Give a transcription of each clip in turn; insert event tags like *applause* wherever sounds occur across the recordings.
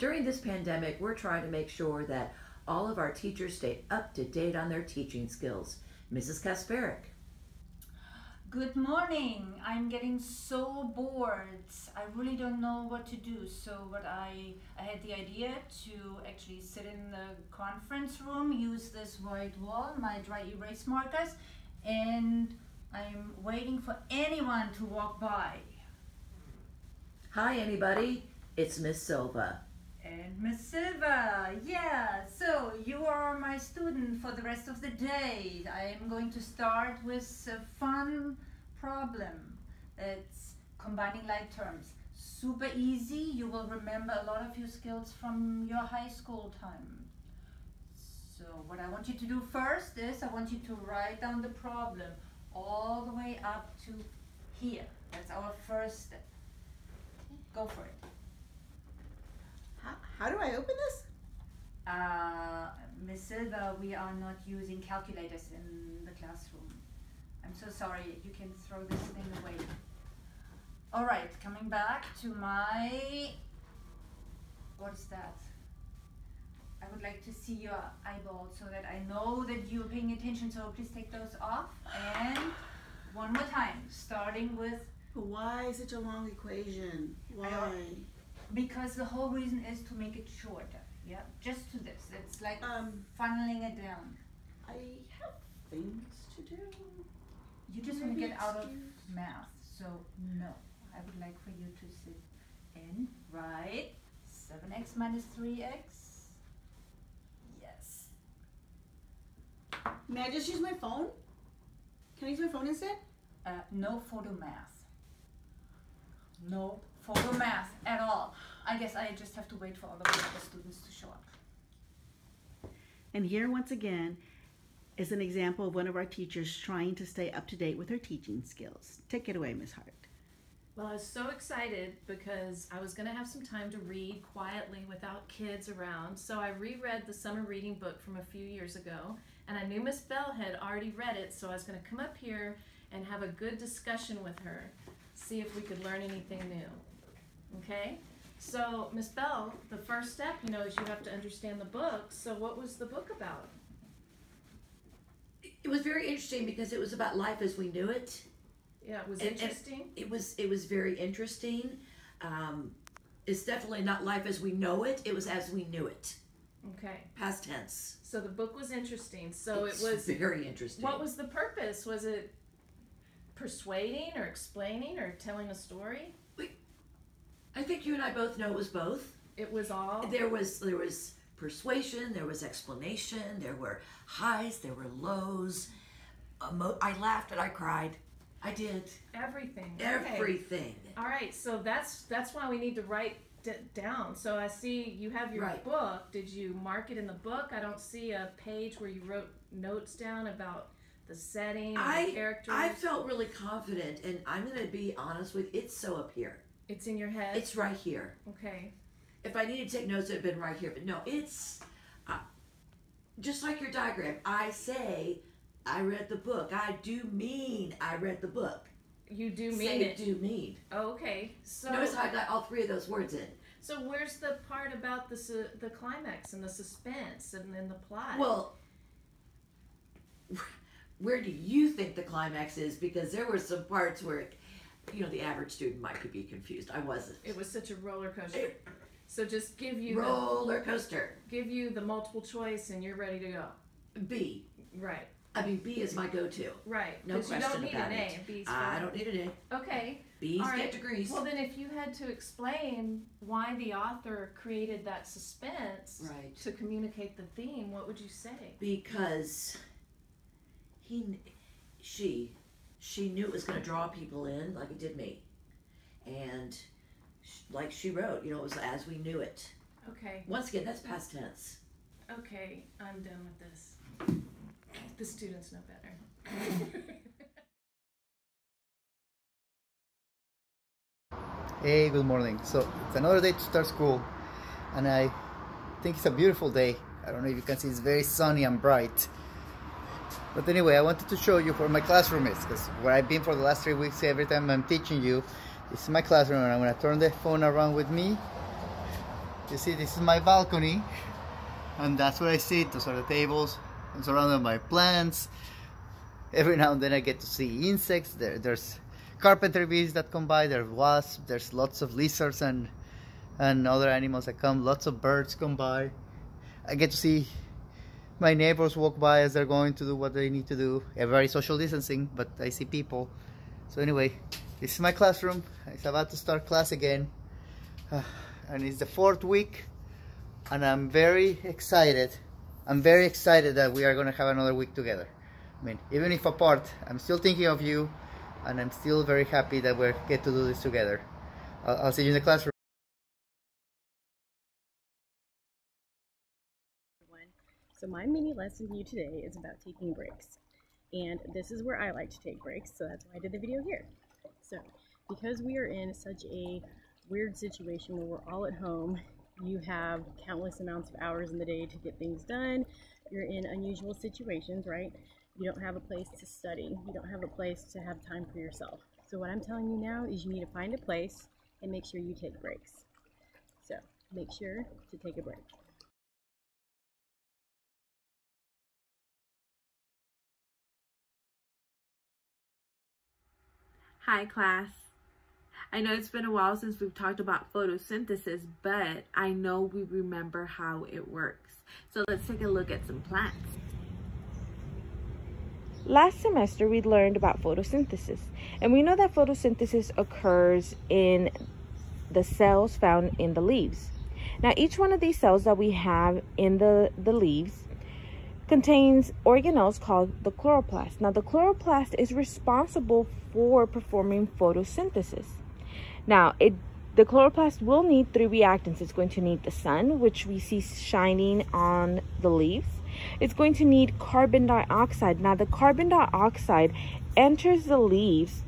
During this pandemic, we're trying to make sure that all of our teachers stay up to date on their teaching skills. Mrs. Kasparic. Good morning. I'm getting so bored. I really don't know what to do. So what I I had the idea to actually sit in the conference room, use this white wall, my dry erase markers, and I'm waiting for anyone to walk by. Hi, anybody. It's Miss Silva. And Miss Silva, yeah, so you are my student for the rest of the day. I am going to start with a fun problem. It's combining like terms. Super easy, you will remember a lot of your skills from your high school time. So what I want you to do first is I want you to write down the problem all the way up to here. That's our first step. Go for it. How, how do I open this? Uh, Miss Silva, we are not using calculators in the classroom. I'm so sorry, you can throw this thing away. All right, coming back to my, what is that? I would like to see your eyeballs so that I know that you're paying attention, so please take those off. And one more time, starting with, Why such a long equation? Why? Because the whole reason is to make it shorter. Yeah, just to this. It's like Um, funneling it down. I have things to do. You just want to get out of math, so no. I would like for you to sit in, right? 7x minus 3x. Yes. May I just use my phone? Can I use my phone instead? Uh, no Photomath. No Photomath at all. I guess I just have to wait for all of the other students to show up. And here, once again, is an example of one of our teachers trying to stay up to date with her teaching skills. Take it away, Miss Hart. Well, I was so excited because I was going to have some time to read quietly without kids around. So I reread the summer reading book from a few years ago, and I knew Miss Bell had already read it, so I was going to come up here and have a good discussion with her, see if we could learn anything new. Okay? So, Miss Bell, the first step, you know, is you have to understand the book. So, what was the book about? It was very interesting because it was about life as we knew it. Yeah, it was And- and- interesting. It was it was very interesting. Um, it's definitely not life as we know it. It was as we knew it. Okay. Past tense. So the book was interesting. So It's it was very interesting. What was the purpose? Was it persuading or explaining or telling a story? I think you and I both know it was both. It was all. There was there was persuasion, there was explanation, there were highs, there were lows. Emo- I laughed and I cried. I did Everything. Okay. everything. All right. So that's that's why we need to write d- down. So I see you have your Right. book. Did you mark it in the book? I don't see a page where you wrote notes down about the setting, and the I characters. I felt really confident, and I'm gonna be honest with you, it's so up here. it's in your head. It's right here. okay. If I needed to take notes, it'd have been right here. But no, it's uh, just like your diagram. I say I read the book. I do mean I read the book. You do Say mean it. do mean. Oh, okay. So Notice how I got all three of those words in. so where's the part about the su- the climax and the suspense and then the plot? Well, where do you think the climax is? Because there were some parts where, you know, the average student might could be confused. I wasn't. It was such a roller coaster. So just give you Roller coaster. the, give you the multiple choice and you're ready to go. B. Right. I mean, B is my go-to. Right. No Because you question don't need about an it. A. B's I don't need an A. Okay. B's All right. get degrees. Well, then, if you had to explain why the author created that suspense Right. to communicate the theme, what would you say? because he, she, she knew it was going to draw people in like it did me, and sh- like she wrote, you know, it was as we knew it. Okay. Once again, that's past tense. Okay. I'm done with this. The students know better. *laughs* Hey, good morning. So it's another day to start school, and I think it's a beautiful day. I don't know if you can see, it's very sunny and bright. But anyway, I wanted to show you where my classroom is, because where I've been for the last three weeks, every time I'm teaching you, this is my classroom, and I'm to turn the phone around with me. You see, this is my balcony, and that's where I sit. Those are the tables. I'm surrounded by plants. Every now and then I get to see insects. There, there's carpenter bees that come by. There's wasps. There's lots of lizards and and other animals that come. Lots of birds come by. I get to see my neighbors walk by as they're going to do what they need to do. Very social distancing, but I see people. So anyway, this is my classroom. It's about to start class again. Uh, *sighs* and it's the fourth week. And I'm very excited. I'm very excited that we are going to have another week together. I mean, even if apart, I'm still thinking of you. And I'm still very happy that we get to do this together. I'll, I'll see you in the classroom. So my mini lesson to you today is about taking breaks. And this is where I like to take breaks, so that's why I did the video here. So, because we are in such a weird situation where we're all at home, you have countless amounts of hours in the day to get things done, you're in unusual situations, right? You don't have a place to study, you don't have a place to have time for yourself. So what I'm telling you now is you need to find a place and make sure you take breaks. So, make sure to take a break. Hi class. I know it's been a while since we've talked about photosynthesis, but I know we remember how it works. So let's take a look at some plants. Last semester, we learned about photosynthesis, and we know that photosynthesis occurs in the cells found in the leaves. Now, each one of these cells that we have in the, the leaves contains organelles called the chloroplast. Now, the chloroplast is responsible for performing photosynthesis. Now, it the chloroplast will need three reactants. It's going to need the sun, which we see shining on the leaves. It's going to need carbon dioxide. Now, the carbon dioxide enters the leaves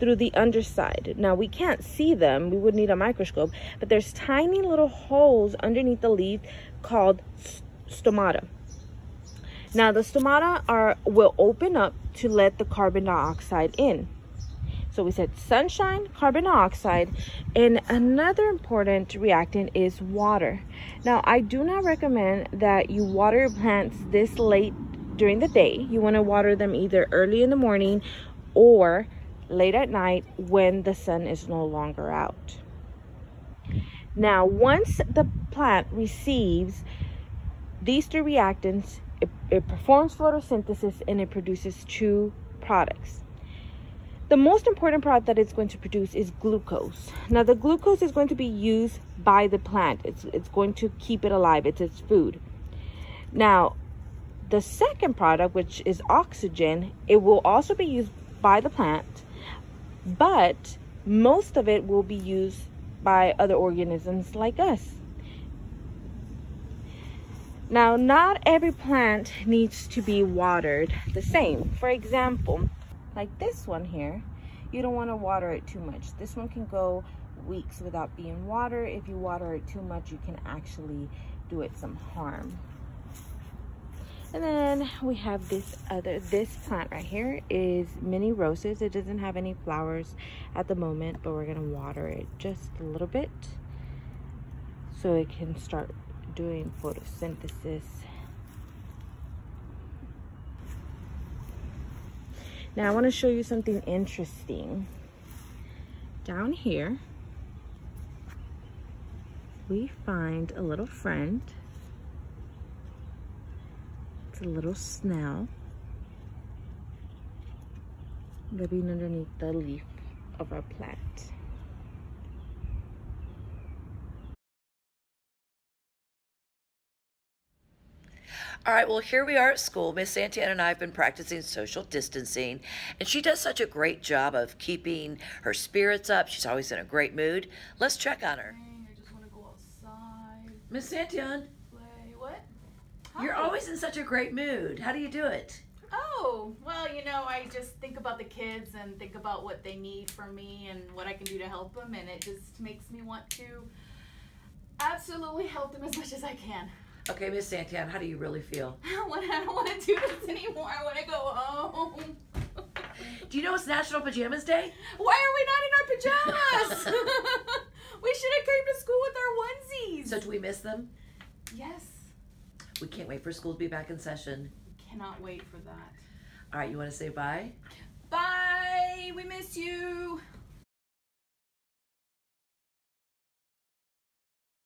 through the underside. Now, we can't see them. We would need a microscope, but there's tiny little holes underneath the leaf called stomata. Now the stomata are will open up to let the carbon dioxide in. So we said sunshine, carbon dioxide, and another important reactant is water. Now I do not recommend that you water plants this late during the day. You want to water them either early in the morning or late at night when the sun is no longer out. Now once the plant receives these three reactants, it, it performs photosynthesis and it produces two products. The most important product that it's going to produce is glucose. Now the glucose is going to be used by the plant. It's, it's going to keep it alive. It's its food. Now, the second product, which is oxygen, it will also be used by the plant, but most of it will be used by other organisms like us. Now, not every plant needs to be watered the same. For example, like this one here, you don't want to water it too much. This one can go weeks without being watered. If you water it too much, you can actually do it some harm. And then we have this other, this plant right here is mini roses. It doesn't have any flowers at the moment, but we're gonna water it just a little bit so it can start doing photosynthesis. Now I want to show you something interesting. Down here, we find a little friend. It's a little snail living underneath the leaf of our plant. All right, well, here we are at school. Miss Santillan and I have been practicing social distancing, and she does such a great job of keeping her spirits up. She's always in a great mood. Let's check on her. I just want to go outside, Miss Santillan, play. What? you're always in such a great mood. How do you do it? Oh, well, you know, I just think about the kids and think about what they need from me and what I can do to help them, and it just makes me want to absolutely help them as much as I can. Okay, Miss Santillan, how do you really feel? *laughs* I don't want, I don't want to do this anymore. I want to go home. *laughs* Do you know it's National Pajamas Day? Why are we not in our pajamas? *laughs* we should have came to school with our onesies. So do we miss them? Yes. We can't wait for school to be back in session. Cannot wait for that. All right, you want to say bye? Bye. We miss you.